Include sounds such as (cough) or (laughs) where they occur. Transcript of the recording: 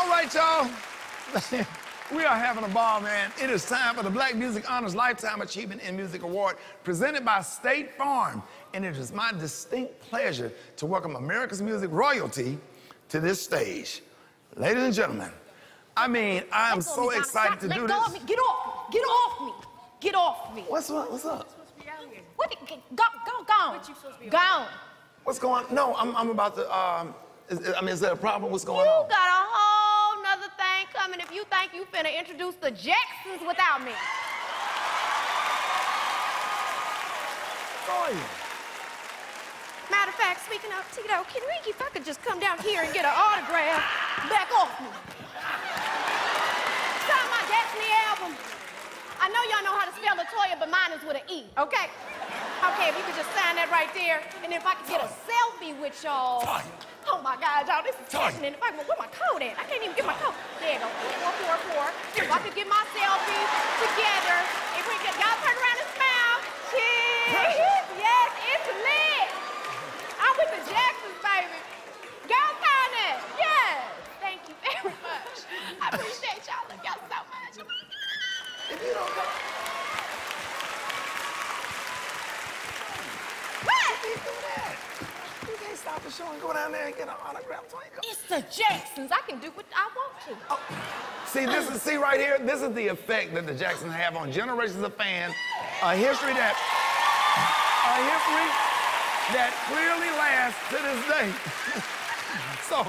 All right, y'all. (laughs) we are having a ball, man. It is time for the Black Music Honors Lifetime Achievement in Music Award presented by State Farm. And it is my distinct pleasure to welcome America's music royalty to this stage. Ladies and gentlemen, I mean, I am so me, excited Stop. to Let do go this. Of me. Get off. Get off me. Get off me. What's up? What's up? What? the- Go, go, go. Gone. What's going on? No, I'm, I'm about to, um, is, I mean, is there a problem? What's You going on? got think you finna introduce the Jacksons without me. Toya. Matter of fact, speaking of Tito, can Rickey, if I could just come down here and get an autograph, back off me. Sign my Destiny album. I know y'all know how to spell Latoya, but mine is with an E, okay? Okay, if you could just sign that right there, and if I could get a selfie with y'all. Oh my God, y'all, this is Toya. passionate. If I where my coat at? I can't even get my coat. There you go. Four, four, four. If I could get my selfie together, if we could, y'all turn around and smile. Cheese. Yes, it's lit. I'm with the Jacksons, baby. Girl sign it. Yes. Thank you very much. I appreciate y'all. Love y'all so much. If you don't go, What? you do that. You the show and go down there and get an autograph. It's the Jacksons. I can do what I want to. Oh. See, this is see right here. This is the effect that the Jacksons have on generations of fans. A history that a history that clearly lasts to this day. (laughs) so